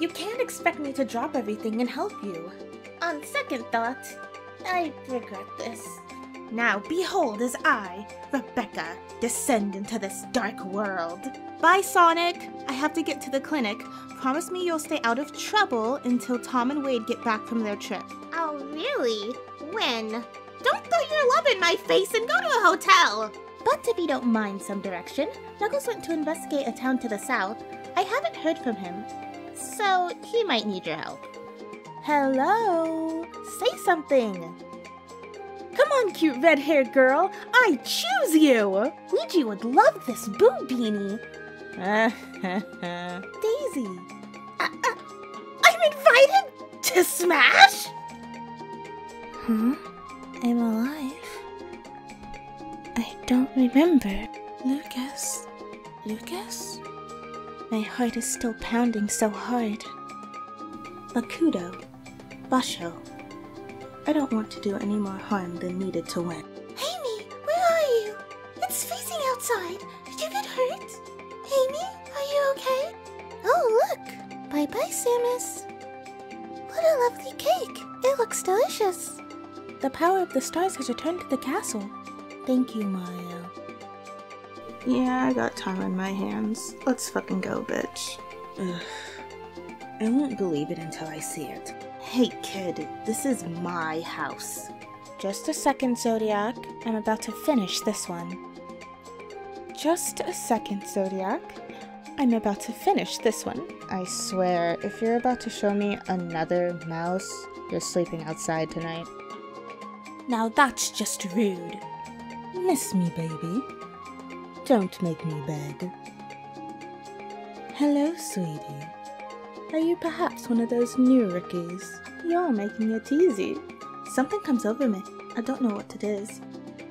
You can't expect me to drop everything and help you. On second thought, I regret this. Now behold as I, Rebecca, descend into this dark world. Bye, Sonic! I have to get to the clinic. Promise me you'll stay out of trouble until Tom and Wade get back from their trip. Oh, really? When? Don't throw your love in my face and go to a hotel! But if you don't mind some direction, Knuckles went to investigate a town to the south. I haven't heard from him, so he might need your help. Hello? Say something! Come on, cute red-haired girl! I choose you! Luigi would love this boo beanie. Daisy. Uh, uh, I'm invited to Smash? Huh? I'm alive. I don't remember. Lucas? Lucas? My heart is still pounding so hard. Bakudo. Basho. I don't want to do any more harm than needed to win. Amy, where are you? It's freezing outside. Did you get hurt? Amy, are you okay? Oh, look. Bye-bye, Samus. What a lovely cake. It looks delicious. The power of the stars has returned to the castle. Thank you, Mario. Yeah, I got time on my hands. Let's fucking go, bitch. Ugh. I won't believe it until I see it. Hey, kid, this is my house. Just a second, Zodiac. I'm about to finish this one. Just a second, Zodiac. I'm about to finish this one. I swear, if you're about to show me another mouse, you're sleeping outside tonight. Now that's just rude. Miss me, baby. Don't make me beg. Hello, sweetie. Are you perhaps one of those new rookies? You're making it easy. Something comes over me. I don't know what it is.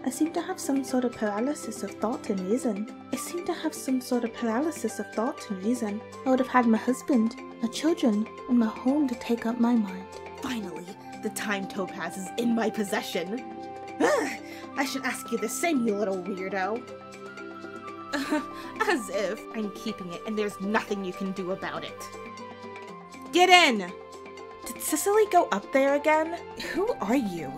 I seem to have some sort of paralysis of thought and reason. I seem to have some sort of paralysis of thought and reason. I would have had my husband, my children, and my home to take up my mind. Finally, the time topaz is in my possession. I should ask you the same, you little weirdo. As if I'm keeping it and there's nothing you can do about it. Get in! Did Cicely go up there again? Who are you?